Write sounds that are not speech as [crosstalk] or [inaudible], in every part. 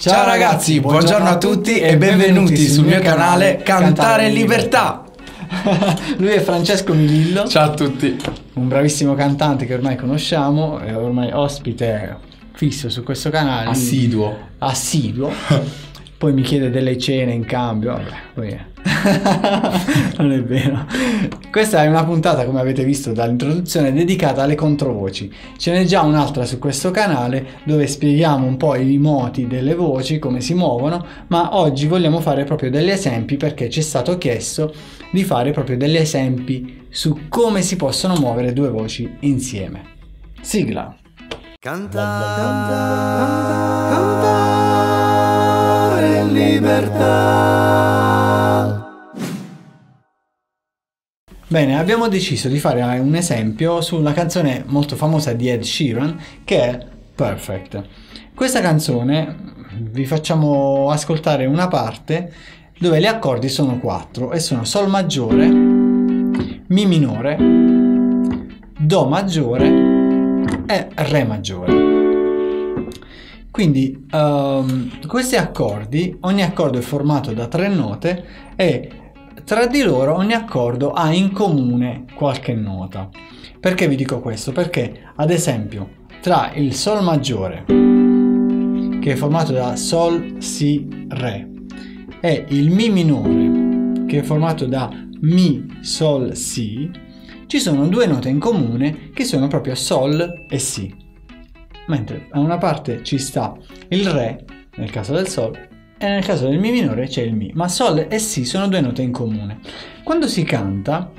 Ciao ragazzi, buongiorno a tutti e benvenuti sul mio canale Cantare in Libertà. [laughs] Lui è Francesco Milillo, Ciao a tutti. un bravissimo cantante che ormai conosciamo, è ormai ospite fisso su questo canale. Assiduo. Assiduo. [laughs] Poi mi chiede delle cene in cambio. Vabbè, poi [laughs] non è vero. Questa è una puntata, come avete visto dall'introduzione, dedicata alle controvoci. Ce n'è già un'altra su questo canale dove spieghiamo un po' i moti delle voci, come si muovono, ma oggi vogliamo fare proprio degli esempi perché ci è stato chiesto di fare proprio degli esempi su come si possono muovere due voci insieme. Sigla. Cantare in libertà. Bene, abbiamo deciso di fare un esempio su una canzone molto famosa di Ed Sheeran che è Perfect. Questa canzone vi facciamo ascoltare una parte dove gli accordi sono quattro e sono Sol maggiore, Mi minore, Do maggiore e Re maggiore. Quindi ehm, questi accordi, ogni accordo è formato da tre note e tra di loro ogni accordo ha in comune qualche nota. Perché vi dico questo? Perché ad esempio tra il Sol maggiore, che è formato da Sol, Si, Re, e il Mi minore, che è formato da Mi, Sol, Si, ci sono due note in comune che sono proprio Sol e Si. Mentre a una parte ci sta il Re, nel caso del Sol, e nel caso del Mi minore c'è il Mi, ma Sol e Si sono due note in comune. Quando si canta,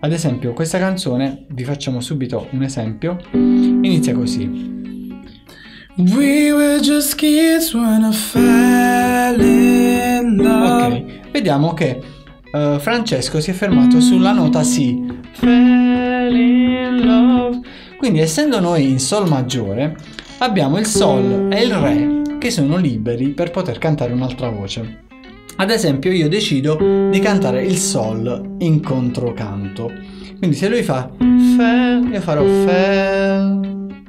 ad esempio questa canzone, vi facciamo subito un esempio, inizia così. We were just kids when I fell in love. Ok, vediamo che eh, Francesco si è fermato sulla nota Si. Fell in love. Quindi essendo noi in Sol maggiore, abbiamo il Sol e il Re che sono liberi per poter cantare un'altra voce. Ad esempio io decido di cantare il Sol in controcanto. Quindi se lui fa Fe, io farò Fe.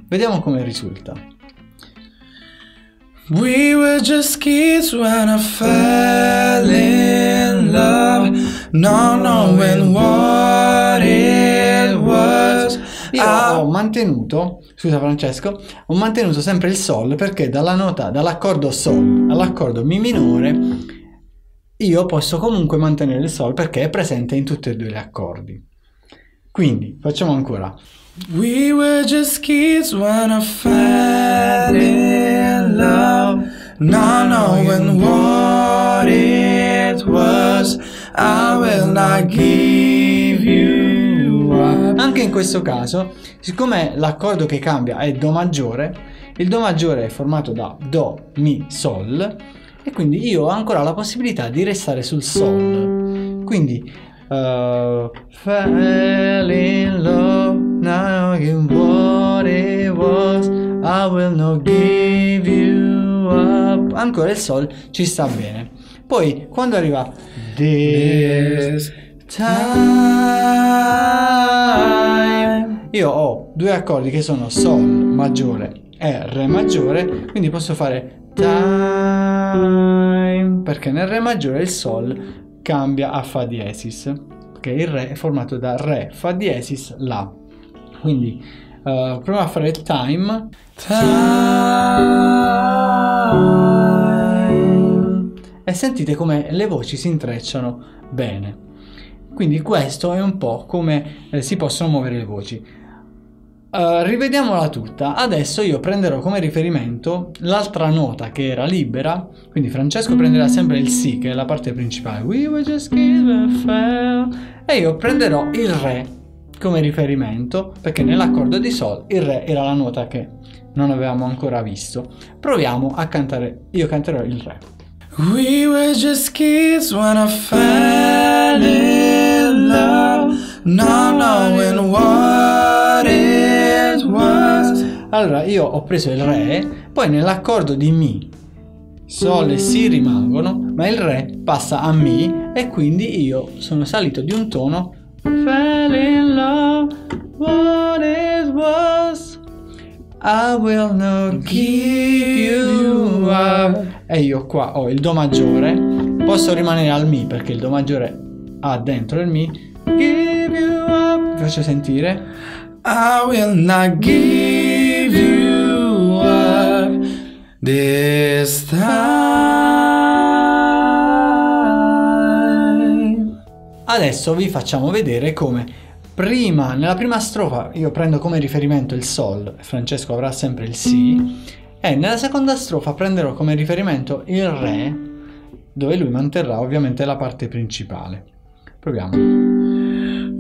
Vediamo come risulta. We were just kids when I fell in love, not knowing what it was. Io I ho mantenuto, scusa Francesco, ho mantenuto sempre il Sol perché dalla nota, dall'accordo Sol all'accordo Mi minore, io posso comunque mantenere il Sol perché è presente in tutti e due gli accordi. Quindi, facciamo ancora. We were just kids when I fell in love, not knowing what it was. I will not give you. Anche in questo caso, siccome l'accordo che cambia è Do maggiore, il Do maggiore è formato da Do, Mi, Sol e quindi io ho ancora la possibilità di restare sul Sol. Quindi uh, fell in love, now you what it was, I will not give you up. Ancora il Sol ci sta bene. Poi quando arriva This time, io ho due accordi che sono Sol maggiore e Re maggiore, quindi posso fare time perché nel Re maggiore il Sol cambia a Fa diesis, perché il Re è formato da Re, Fa diesis, La. Quindi eh, proviamo a fare time. time. e sentite come le voci si intrecciano bene. Quindi questo è un po' come eh, si possono muovere le voci. Eh, rivediamola tutta. Adesso io prenderò come riferimento l'altra nota che era libera. Quindi Francesco prenderà sempre il Si, che è la parte principale. We were just. E io prenderò il Re come riferimento, perché nell'accordo di Sol il Re era la nota che non avevamo ancora visto. Proviamo a cantare. Io canterò il Re. We were just kids when I fell in love, not knowing what. Allora io ho preso il Re, poi nell'accordo di Mi, Sol e Si rimangono, ma il Re passa a Mi e quindi io sono salito di un tono. Fell in love, what it was. I will not give you up. E io qua ho il Do maggiore. Posso rimanere al Mi perché il Do maggiore ha dentro il Mi. Give you up. Vi faccio sentire. I will not give you up this time. Adesso vi facciamo vedere come prima, nella prima strofa io prendo come riferimento il Sol, Francesco avrà sempre il Si, e nella seconda strofa prenderò come riferimento il Re, dove lui manterrà ovviamente la parte principale. Proviamo.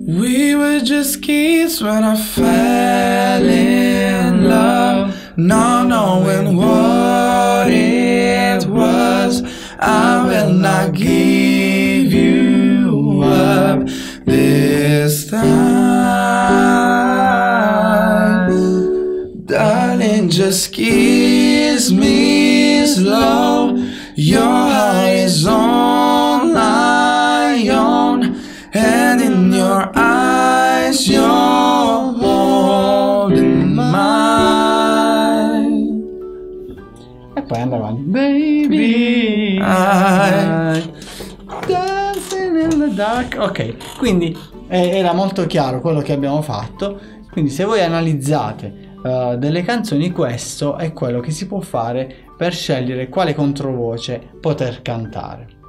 We were just kids when I fell in not knowing what it was. I will not give you up this time. Darling, just kiss me slow. Your heart is all poi avanti. Baby, I- dancing in the dark. Ok, quindi eh, era molto chiaro quello che abbiamo fatto. Quindi se voi analizzate eh, delle canzoni, questo è quello che si può fare per scegliere quale controvoce poter cantare.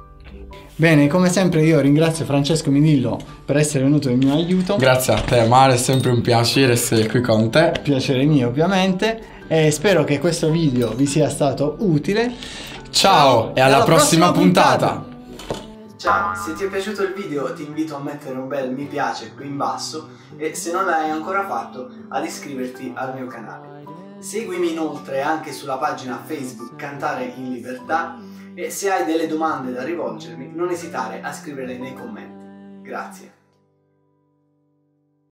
Bene, come sempre io ringrazio Francesco Midillo per essere venuto in mio aiuto. Grazie a te, Mare, è sempre un piacere essere qui con te. Piacere mio ovviamente e spero che questo video vi sia stato utile. Ciao e alla, prossima, puntata. Ciao, se ti è piaciuto il video ti invito a mettere un bel mi piace qui in basso e se non l'hai ancora fatto ad iscriverti al mio canale. Seguimi inoltre anche sulla pagina Facebook Cantare in Libertà e se hai delle domande da rivolgermi non esitare a scriverle nei commenti. Grazie.